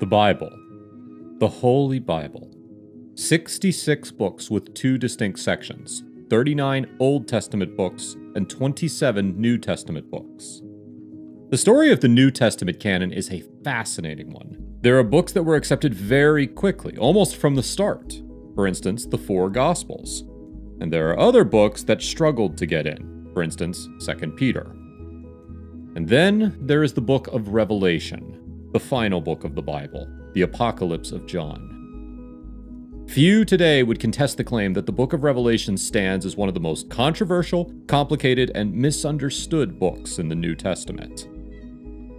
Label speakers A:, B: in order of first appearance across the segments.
A: The Bible. The Holy Bible. 66 books with two distinct sections 39 Old Testament books and 27 New Testament books. The story of the New Testament canon is a fascinating one. There are books that were accepted very quickly, almost from the start. For instance, the four Gospels. And there are other books that struggled to get in. For instance, 2 Peter. And then there is the book of Revelation, the final book of the Bible, the Apocalypse of John. Few today would contest the claim that the book of Revelation stands as one of the most controversial, complicated, and misunderstood books in the New Testament.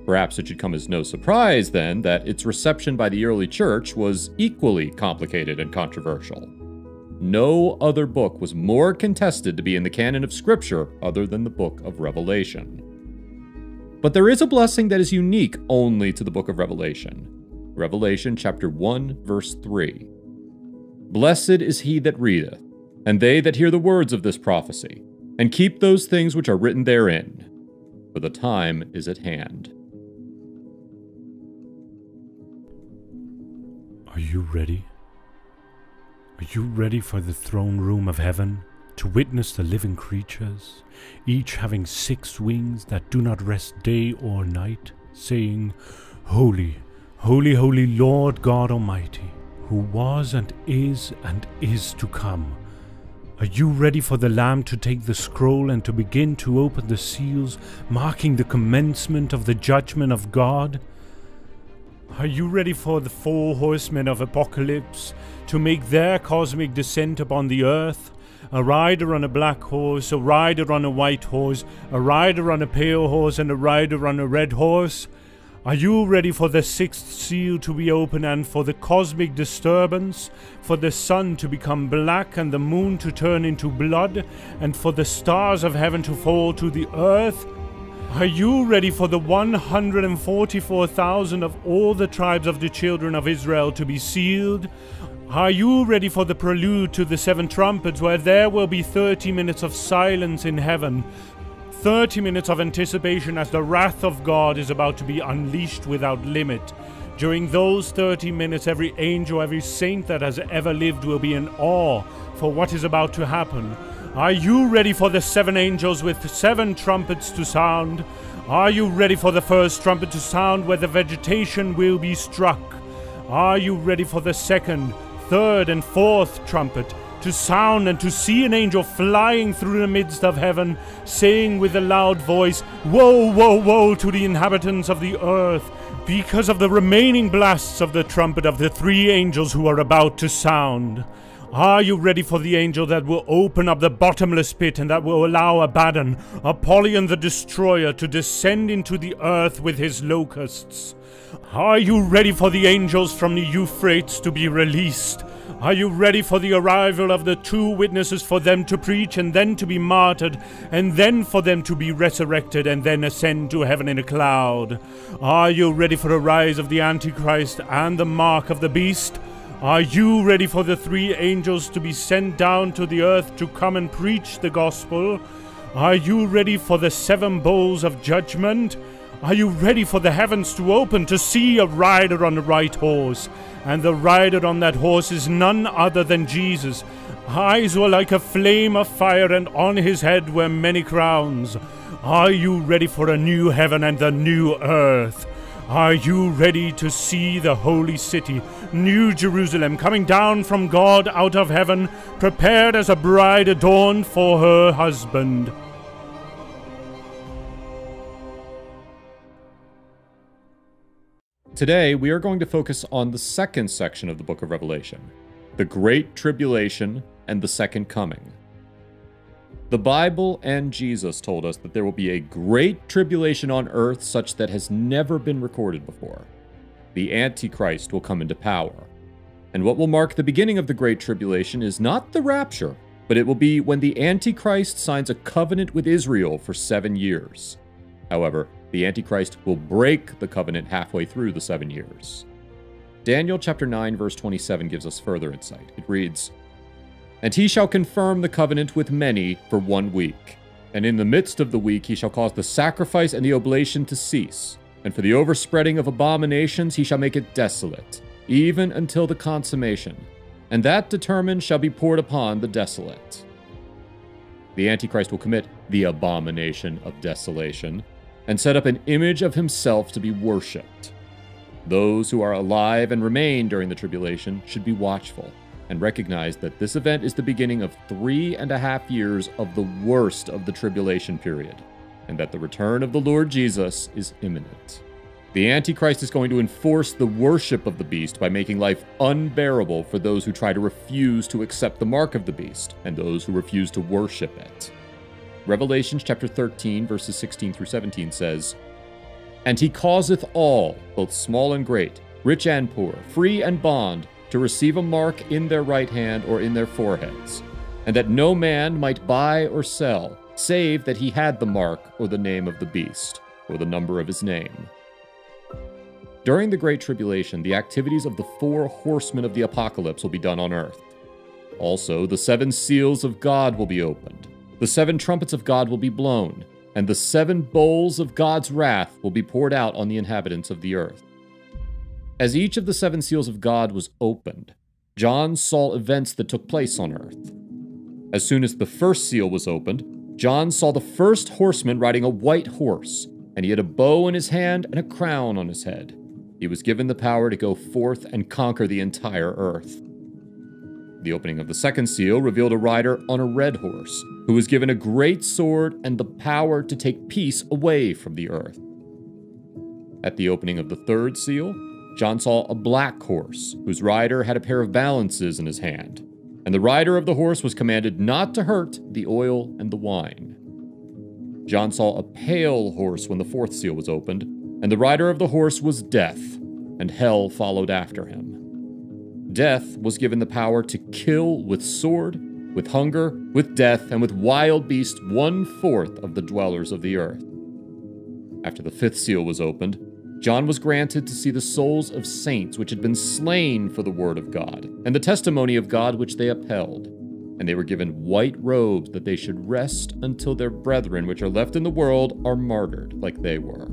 A: Perhaps it should come as no surprise, then, that its reception by the early church was equally complicated and controversial. No other book was more contested to be in the canon of Scripture other than the book of Revelation. But there is a blessing that is unique only to the book of Revelation. Revelation chapter 1 verse 3. Blessed is he that readeth, and they that hear the words of this prophecy, and keep those things which are written therein, for the time is at hand.
B: Are you ready? Are you ready for the throne room of heaven? To witness the living creatures, each having six wings that do not rest day or night, saying, Holy, holy, holy Lord God Almighty, who was and is and is to come. Are you ready for the Lamb to take the scroll and to begin to open the seals, marking the commencement of the judgment of God? Are you ready for the four horsemen of Apocalypse to make their cosmic descent upon the earth? A rider on a black horse, a rider on a white horse, a rider on a pale horse, and a rider on a red horse. Are you ready for the sixth seal to be opened and for the cosmic disturbance, for the sun to become black and the moon to turn into blood, and for the stars of heaven to fall to the earth? Are you ready for the 144,000 of all the tribes of the children of Israel to be sealed? Are you ready for the prelude to the seven trumpets, where there will be 30 minutes of silence in heaven? 30 minutes of anticipation as the wrath of God is about to be unleashed without limit. During those 30 minutes, every angel, every saint that has ever lived will be in awe for what is about to happen. Are you ready for the seven angels with seven trumpets to sound? Are you ready for the first trumpet to sound where the vegetation will be struck? Are you ready for the second? Third and fourth trumpet to sound and to see an angel flying through the midst of heaven, saying with a loud voice, Woe, woe, woe to the inhabitants of the earth, because of the remaining blasts of the trumpet of the three angels who are about to sound. Are you ready for the angel that will open up the bottomless pit and that will allow Abaddon, Apollyon the destroyer, to descend into the earth with his locusts? Are you ready for the angels from the Euphrates to be released? Are you ready for the arrival of the two witnesses for them to preach and then to be martyred and then for them to be resurrected and then ascend to heaven in a cloud? Are you ready for the rise of the Antichrist and the mark of the beast? Are you ready for the three angels to be sent down to the earth to come and preach the gospel? Are you ready for the seven bowls of judgment? Are you ready for the heavens to open to see a rider on a right horse? And the rider on that horse is none other than Jesus. Eyes were like a flame of fire, and on his head were many crowns. Are you ready for a new heaven and a new earth? Are you ready to see the holy city, New Jerusalem, coming down from God out of heaven, prepared as a bride adorned for her husband?
A: Today, we are going to focus on the second section of the book of Revelation the Great Tribulation and the Second Coming. The Bible and Jesus told us that there will be a great tribulation on earth such that has never been recorded before. The Antichrist will come into power. And what will mark the beginning of the Great Tribulation is not the rapture, but it will be when the Antichrist signs a covenant with Israel for seven years. However, the Antichrist will break the covenant halfway through the seven years. Daniel chapter 9, verse 27 gives us further insight. It reads, And he shall confirm the covenant with many for one week. And in the midst of the week he shall cause the sacrifice and the oblation to cease. And for the overspreading of abominations he shall make it desolate, even until the consummation. And that determined shall be poured upon the desolate. The Antichrist will commit the abomination of desolation and set up an image of himself to be worshipped. Those who are alive and remain during the tribulation should be watchful and recognize that this event is the beginning of three and a half years of the worst of the tribulation period, and that the return of the Lord Jesus is imminent. The Antichrist is going to enforce the worship of the beast by making life unbearable for those who try to refuse to accept the mark of the beast and those who refuse to worship it. Revelations chapter 13 verses 16 through 17 says, And he causeth all, both small and great, rich and poor, free and bond, to receive a mark in their right hand or in their foreheads, and that no man might buy or sell, save that he had the mark or the name of the beast, or the number of his name. During the Great Tribulation, the activities of the four horsemen of the apocalypse will be done on earth. Also, the seven seals of God will be opened, the seven trumpets of God will be blown, and the seven bowls of God's wrath will be poured out on the inhabitants of the earth. As each of the seven seals of God was opened, John saw events that took place on earth. As soon as the first seal was opened, John saw the first horseman riding a white horse, and he had a bow in his hand and a crown on his head. He was given the power to go forth and conquer the entire earth. The opening of the second seal revealed a rider on a red horse, who was given a great sword and the power to take peace away from the earth. At the opening of the third seal, John saw a black horse, whose rider had a pair of balances in his hand, and the rider of the horse was commanded not to hurt the oil and the wine. John saw a pale horse when the fourth seal was opened, and the rider of the horse was Death, and hell followed after him. Death was given the power to kill with sword, with hunger, with death, and with wild beasts one fourth of the dwellers of the earth. After the fifth seal was opened, John was granted to see the souls of saints which had been slain for the word of God, and the testimony of God which they upheld. And they were given white robes that they should rest until their brethren which are left in the world are martyred like they were.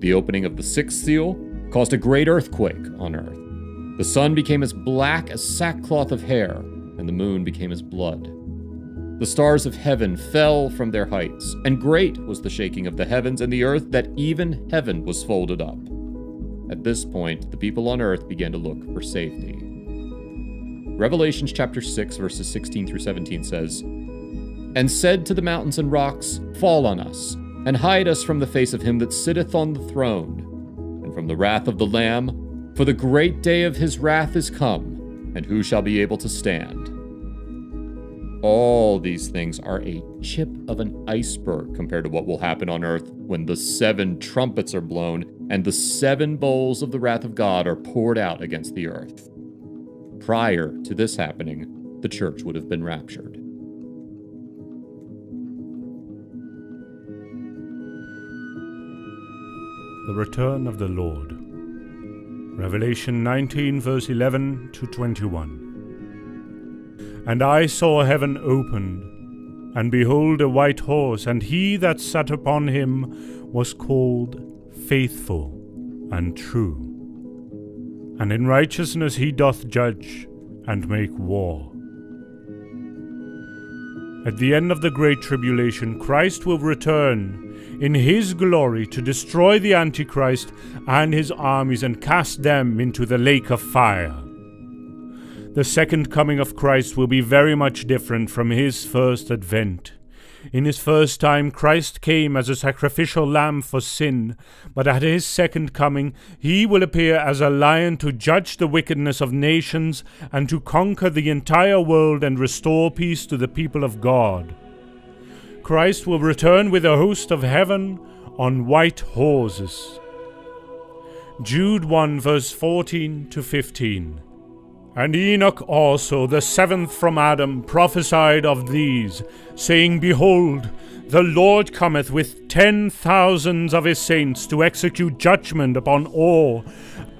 A: The opening of the sixth seal caused a great earthquake on earth. The sun became as black as sackcloth of hair, and the moon became as blood. The stars of heaven fell from their heights, and great was the shaking of the heavens and the earth that even heaven was folded up. At this point, the people on earth began to look for safety. Revelations chapter 6, verses 16 through 17 says, And said to the mountains and rocks, Fall on us, and hide us from the face of him that sitteth on the throne, and from the wrath of the Lamb, for the great day of his wrath is come, and who shall be able to stand? All these things are a chip of an iceberg compared to what will happen on earth when the seven trumpets are blown and the seven bowls of the wrath of God are poured out against the earth. Prior to this happening, the church would have been raptured.
B: The Return of the Lord. Revelation 19, verse 11 to 21. And I saw heaven opened, and behold a white horse, and he that sat upon him was called Faithful and True. And in righteousness he doth judge and make war. At the end of the great tribulation, Christ will return in his glory to destroy the Antichrist and his armies and cast them into the lake of fire the second coming of Christ will be very much different from his first advent. In his first time, Christ came as a sacrificial lamb for sin, but at his second coming, he will appear as a lion to judge the wickedness of nations and to conquer the entire world and restore peace to the people of God. Christ will return with a host of heaven on white horses. Jude 1 verse 14 to 15. And Enoch also, the seventh from Adam, prophesied of these, saying, Behold, the Lord cometh with ten thousands of his saints to execute judgment upon all,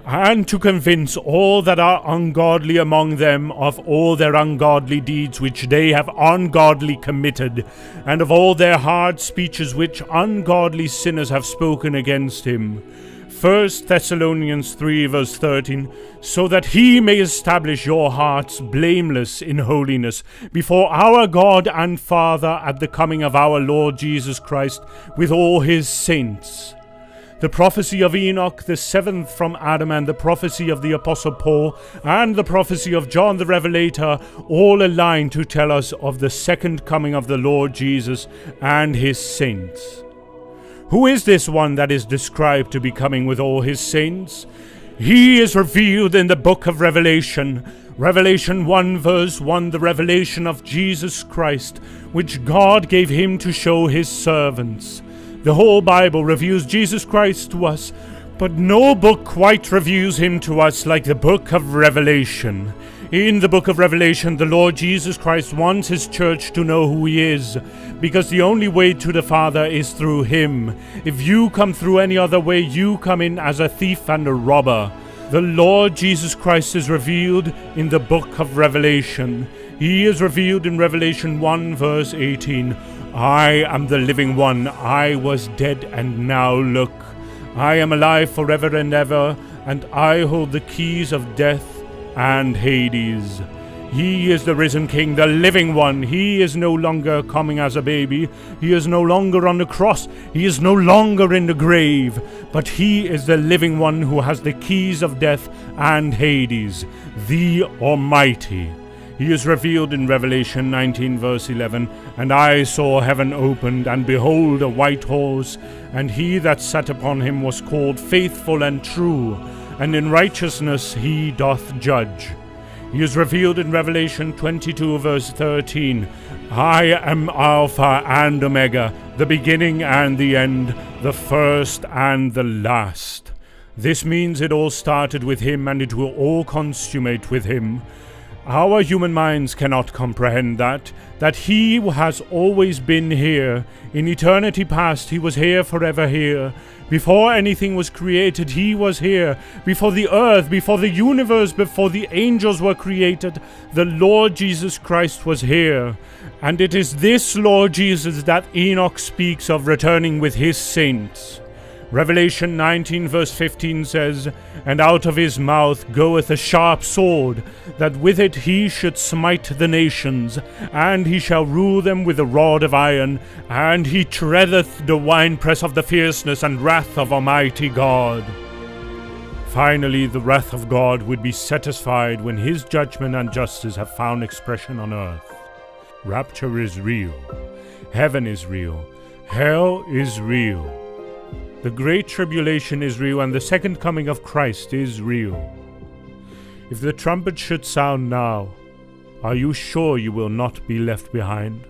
B: and to convince all that are ungodly among them of all their ungodly deeds which they have ungodly committed, and of all their hard speeches which ungodly sinners have spoken against him. 1 Thessalonians 3 verse 13, so that he may establish your hearts blameless in holiness before our God and Father at the coming of our Lord Jesus Christ with all his saints. The prophecy of Enoch, the seventh from Adam, and the prophecy of the Apostle Paul, and the prophecy of John the Revelator all align to tell us of the second coming of the Lord Jesus and his saints. Who is this one that is described to be coming with all his saints? He is revealed in the book of Revelation. Revelation 1 verse 1 The revelation of Jesus Christ, which God gave him to show his servants. The whole Bible reveals Jesus Christ to us, but no book quite reveals him to us like the book of Revelation. In the book of Revelation, the Lord Jesus Christ wants his church to know who he is, because the only way to the Father is through him. If you come through any other way, you come in as a thief and a robber. The Lord Jesus Christ is revealed in the book of Revelation. He is revealed in Revelation 1, verse 18. I am the living one. I was dead, and now look. I am alive forever and ever, and I hold the keys of death and Hades. He is the risen King, the living one. He is no longer coming as a baby. He is no longer on the cross. He is no longer in the grave. But he is the living one who has the keys of death and Hades, the Almighty. He is revealed in Revelation 19, verse 11 And I saw heaven opened, and behold, a white horse, and he that sat upon him was called Faithful and True and in righteousness he doth judge. He is revealed in Revelation 22, verse 13. I am Alpha and Omega, the beginning and the end, the first and the last. This means it all started with him and it will all consummate with him. Our human minds cannot comprehend that, that He has always been here. In eternity past, He was here forever here. Before anything was created, He was here. Before the earth, before the universe, before the angels were created, the Lord Jesus Christ was here. And it is this Lord Jesus that Enoch speaks of returning with His saints. Revelation 19, verse 15 says, And out of his mouth goeth a sharp sword, that with it he should smite the nations, and he shall rule them with a rod of iron, and he treadeth the winepress of the fierceness and wrath of Almighty God. Finally, the wrath of God would be satisfied when his judgment and justice have found expression on earth. Rapture is real. Heaven is real. Hell is real. The Great Tribulation is real, and the second coming of Christ is real. If the trumpet should sound now, are you sure you will not be left behind?